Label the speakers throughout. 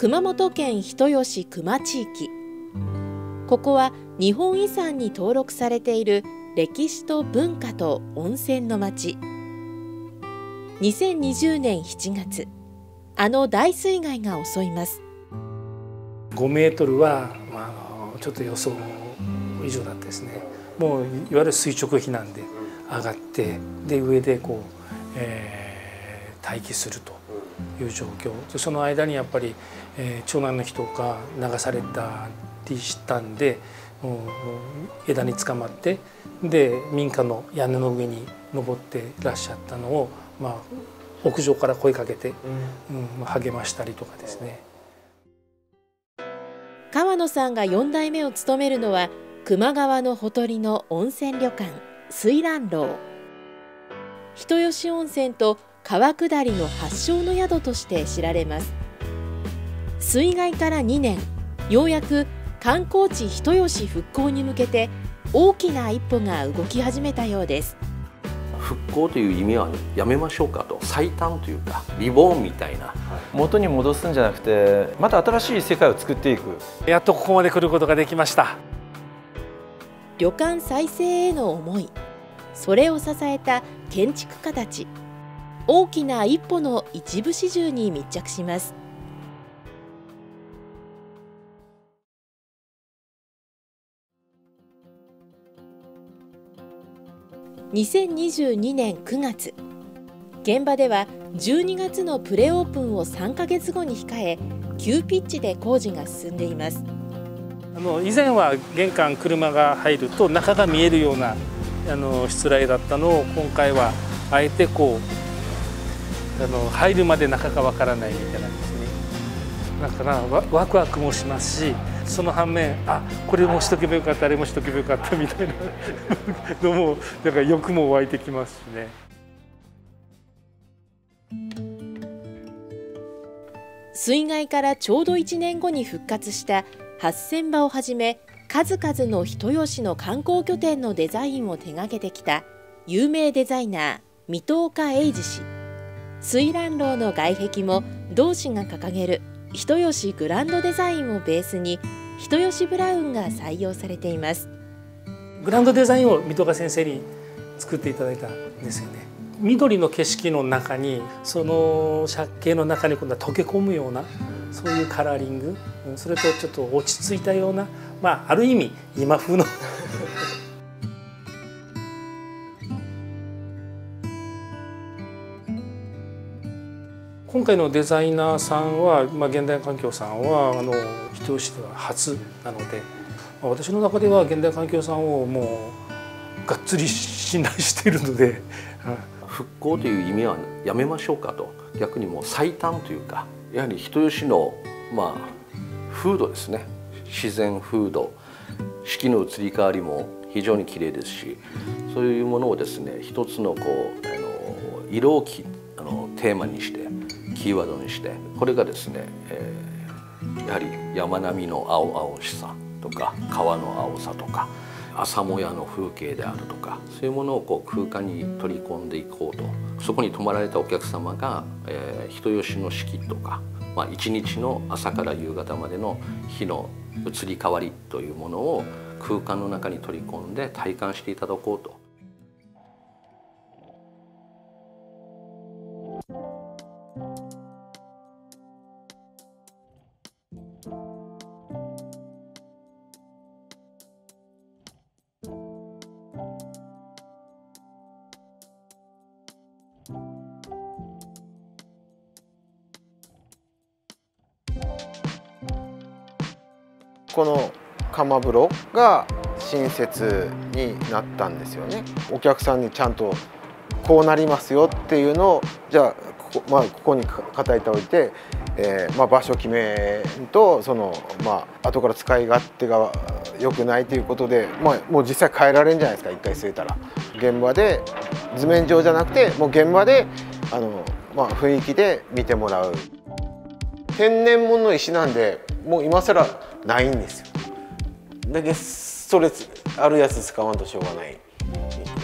Speaker 1: 熊本県人吉球磨地域。ここは日本遺産に登録されている歴史と文化と温泉の町。2020年7月あの大水害が襲います。
Speaker 2: 5メートルは、まあ、ちょっと予想以上だったですね。もういわゆる垂直避難で上がってで上でこう、えー、待機すると。いう状況。その間にやっぱり、えー、長男の人が流されたりしたんで枝につかまってで民家の屋根の上に登ってらっしゃったのを、まあ、屋上から声かけて、うん、励ましたりとかですね。
Speaker 1: 川野さんが4代目を務めるのは球磨川のほとりの温泉旅館水蘭楼。人吉温泉と川下りの発祥の宿として知られます。水害から2年ようやく観光地人吉復興に向けて大きな一歩が動き始めたようです。
Speaker 3: 復興という意味はやめましょうかと。最短というかリボーンみたいな、
Speaker 4: 元に戻すんじゃなくてまた新しい世界を作っていく。
Speaker 2: やっとここまで来ることができました。
Speaker 1: 旅館再生への思いそれを支えた建築家たち大きな一歩の一部始終に密着します。2022年9月現場では12月のプレオープンを3か月後に控え急ピッチで工事が進んでいます。
Speaker 2: あの以前は玄関車が入ると中が見えるようなあのしつらいだったのを今回はあえてこうあの入るまで中がわからないみたいなですねだからワクワクもしますしその反面あこれもしとけばよかったあれもしとけばよかったみたいな のもだから欲も湧いてきますしね。
Speaker 1: 水害からちょうど1年後に復活した八千場をはじめ数々の人吉の観光拠点のデザインを手掛けてきた有名デザイナー水戸岡英二氏水蘭楼の外壁も同氏が掲げる人吉グランドデザインをベースに人吉ブラウンが採用されています。
Speaker 2: グランドデザインを水戸岡先生に作っていただいたんですよね。緑の景色の中にその借景の中に今度は溶け込むようなそういうカラーリング。それとちょっと落ち着いたようなまあある意味今風の今回のデザイナーさんは、まあ、現代環境さんはあの人吉では初なので、まあ、私の中では現代環境さんをもうがっつり信頼しているので、
Speaker 3: 復興という意味はやめましょうかと。逆にもう最短というかやはり人吉のまあ風土ですね。自然風土。四季の移り変わりも非常に綺麗ですしそういうものをですね一つのこうあの色をきあのテーマにしてキーワードにしてこれがですね、えー、やはり山並みの青々しさとか川の青さとか朝もやの風景であるとかそういうものをこう空間に取り込んでいこうと。そこに泊まられたお客様が、えー、人吉の四季とか、まあ、一日の朝から夕方までの日の移り変わりというものを空間の中に取り込んで体感していただこうと。
Speaker 5: この釜風呂が新設になったんですよね。お客さんにちゃんとこうなりますよっていうのをじゃあここ,、まあ、ここに肩板置いて、えーまあ、場所決めとその、まあ後から使い勝手が良くないということで、まあ、もう実際変えられるんじゃないですか。一回据えたら。現場で図面上じゃなくてもう現場であの、まあ、雰囲気で見てもらう。天然物の石なんでもう今更ないんですよ。だけストレスあるやつ使わんとしょうがない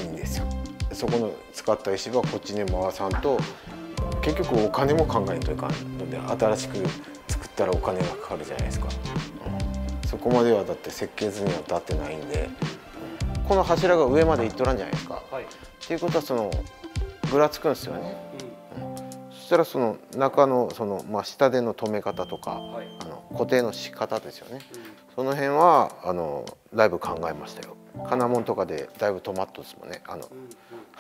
Speaker 5: んですよ。そこの使った石はこっちに回さんと結局お金も考えんといかんので新しく作ったらお金がかかるじゃないですか、うん、そこまではだって設計図には立ってないんで、うん、この柱が上までいっとらんじゃないですか、はい、っていうことはそのぐらつくんですよね、したらその中のその、まあ、下での留め方とか、はい、あの固定の仕方ですよね、その辺はあのだいぶ考えましたよ。金門とかでだいぶトマトですもんね。あの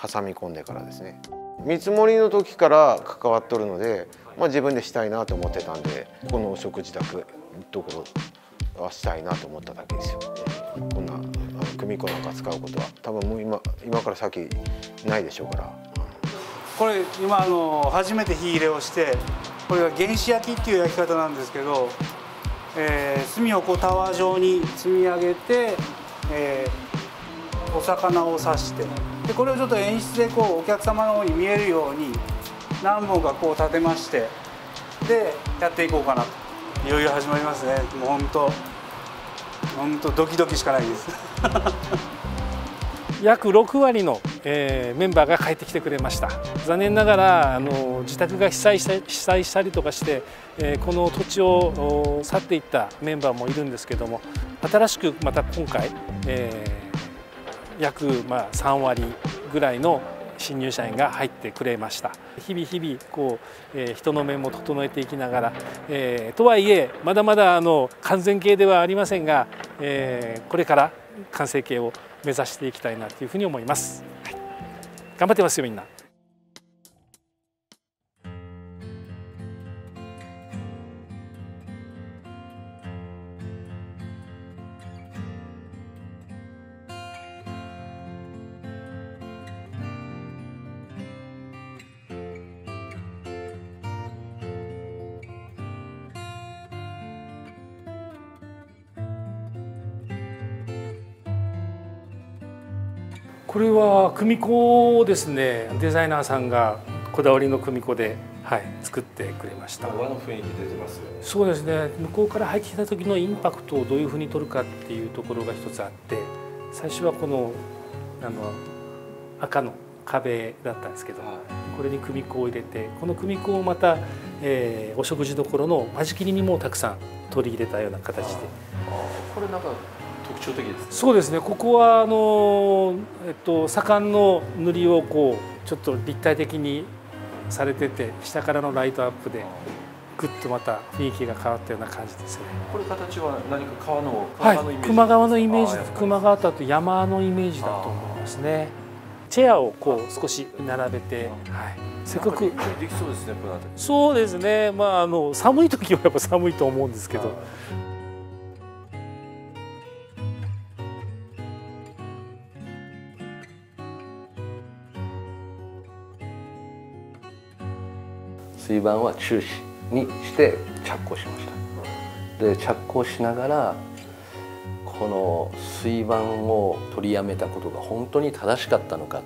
Speaker 5: 挟み込んでからですね。見積もりの時から関わっとるので、まあ、自分でしたいなと思ってたんでこのお食事宅ところはしたいなと思っただけですよ。こんな組子なんか使うことは。多分もう今今から先ないでしょうから。
Speaker 6: これ今あの初めて火入れをしてこれが原始焼きっていう焼き方なんですけど、えー、炭をこうタワー状に積み上げて、えー、お魚を刺してでこれをちょっと演出でこうお客様の方に見えるように何本かこう立てましてでやっていこうかなと。いよいよ始まりますね。もう本当本当ドキドキしかないです。
Speaker 2: 約6割の、えー、メンバーが帰ってきてくれました。残念ながらあの自宅が被災した被災したりとかして、えー、この土地を去っていったメンバーもいるんですけども新しくまた今回、えー、約まあ3割ぐらいの新入社員が入ってくれました。日々日々こう、えー、人の面も整えていきながら、えー、とはいえまだまだあの完全形ではありませんが、えー、これから完成形を目指していきたいなというふうに思います、頑張ってますよみんなこれは組子ですね。デザイナーさんがこだわりの組子で、はい、作ってくれました。
Speaker 3: 和の雰囲気出てます
Speaker 2: そうですね。向こうから入ってきた時のインパクトをどういうふうに取るかっていうところが一つあって最初はこのあの赤の壁だったんですけど、これに組子を入れてこの組子をまた、えー、お食事どころの間仕切りにもたくさん取り入れたような形で。
Speaker 3: これなんか特徴的です、ね、
Speaker 2: そうですね。ここはあの、えっと、左官の塗りをこうちょっと立体的にされてて下からのライトアップでぐっとまた雰囲気が変わったような感じですね。
Speaker 3: これ形は何か川の
Speaker 2: はい。球磨川のイメージ球磨川と山のイメージだと思いますね。チェアをこう少し並べて、はい、
Speaker 3: せっかくできそうですね
Speaker 2: そうですね。まああの寒い時はやっぱ寒いと思うんですけど
Speaker 3: 水盤は中止にして着工しました。で着工しながらこの水盤を取りやめたことが本当に正しかったのか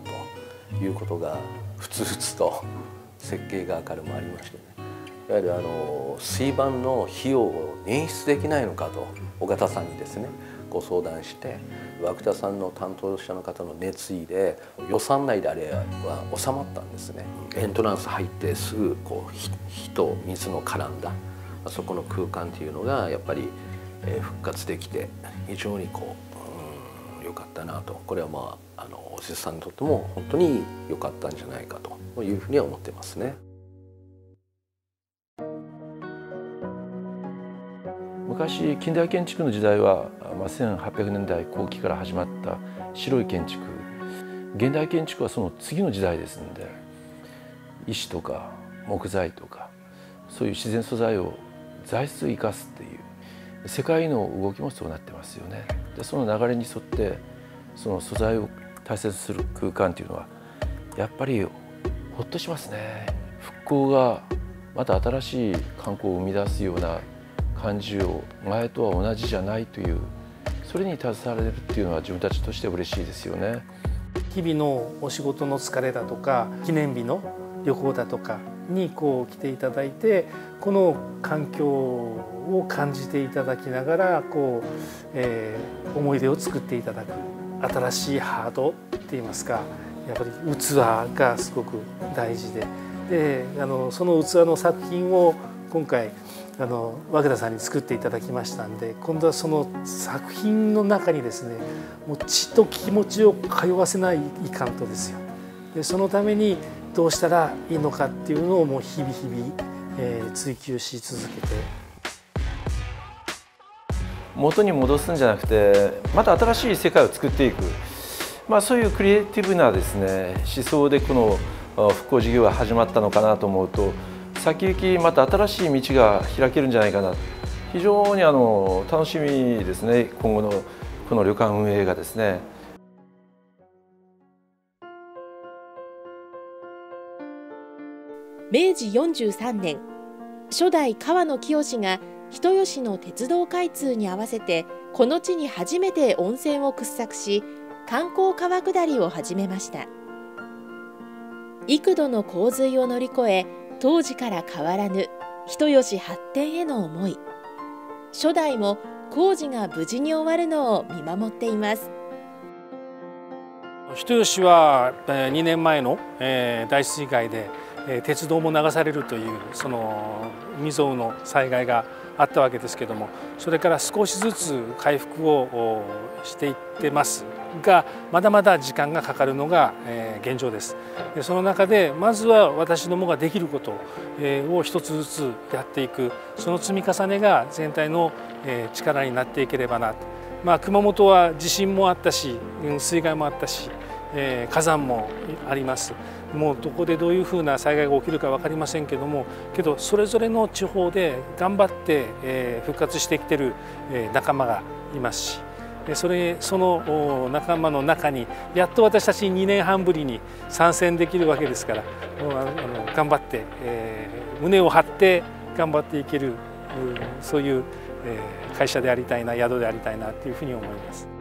Speaker 3: ということがふつふつと設計側からもありましてね。やはりあの水盤の費用を捻出できないのかと尾形さんにですねご相談して涌田さんの担当者の方の熱意で予算内であれは収まったんですねエントランス入ってすぐこう火と水の絡んだそこの空間っていうのがやっぱり復活できて非常にこう良かったなとこれはまああのお施さんにとっても本当に良かったんじゃないかというふうには思ってますね。
Speaker 4: 昔近代建築の時代は、まあ、1800年代後期から始まった白い建築現代建築はその次の時代ですので石とか木材とかそういう自然素材を材質生かすっていう世界の動きもそうなってますよね。でその流れに沿ってその素材を大切にする空間っていうのはやっぱりほっとしますね。復興がまた新しい観光を生み出すような感じを前とは同じじゃないというそれに携われるっていうのは自分たちとして嬉しいですよね。
Speaker 2: 日々のお仕事の疲れだとか記念日の旅行だとかにこう来ていただいてこの環境を感じていただきながらこう、えー、思い出を作っていただく新しいハードって言いますかやっぱり器がすごく大事でであのその器の作品を今回あの和田さんに作っていただきましたんで今度はその作品の中にですねもう血と気持ちを通わせないいかんとですよ。でそのためにどうしたらいいのかっていうのをもう日々日々、えー、追求し続けて。
Speaker 4: 元に戻すんじゃなくてまた新しい世界を作っていく、まあ、そういうクリエイティブなですね思想でこの復興事業が始まったのかなと思うと先行きまた新しい道が開けるんじゃないかな。非常にあの楽しみですね。今後のこの旅館運営がですね。
Speaker 1: 明治43年初代川野清が人吉の鉄道開通に合わせてこの地に初めて温泉を掘削し観光川下りを始めました。幾度の洪水を乗り越え当時から変わらぬ人吉発展への思い。初代も工事が無事に終わるのを見守っています。
Speaker 2: 人吉は2年前の大水害で鉄道も流されるというその未曾有の災害があったわけですけどもそれから少しずつ回復をしていってますがまだまだ時間がかかるのが現状です。でその中でまずは私どもができることを一つずつやっていく。その積み重ねが全体の力になっていければなと。まあ、熊本は地震もあったし水害もあったしえー、火山もありますもうどこでどういうふうな災害が起きるか分かりませんけどもけどそれぞれの地方で頑張って、え、復活してきてる、え、仲間がいますしそれその仲間の中にやっと私たち2年半ぶりに参戦できるわけですからあの頑張って、え、胸を張って頑張っていけるそういう、会社でありたいな宿でありたいなというふうに思います。